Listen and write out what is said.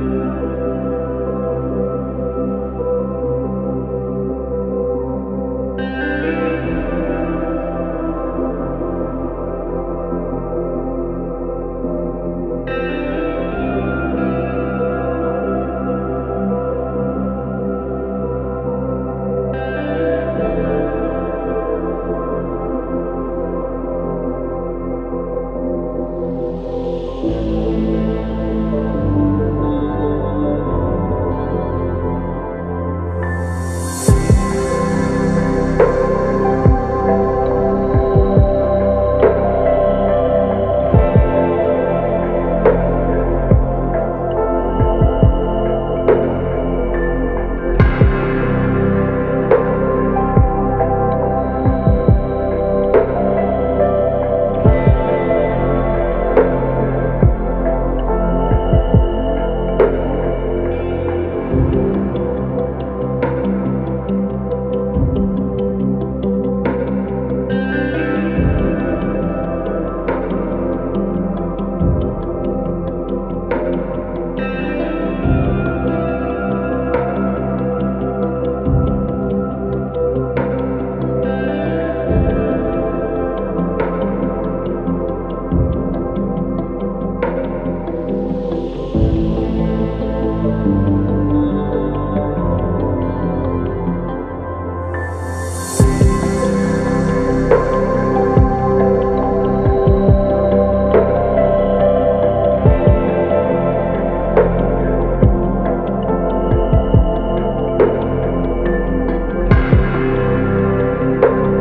Música you.